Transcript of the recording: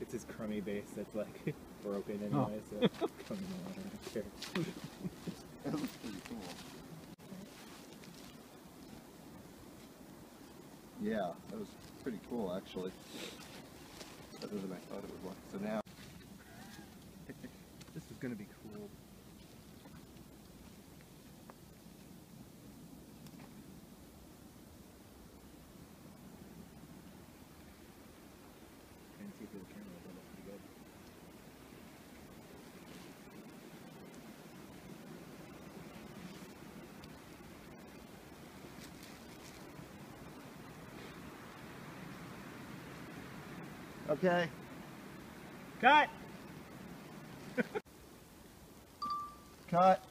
it's his crummy base that's like broken Oh. anyway, so come in the water. I don't care. That looks pretty cool. Yeah, that was pretty cool actually. Better than I thought it would look. So now This is gonna be cool. Can't see through the camera, but it looks pretty good. Okay. Cut! Cut.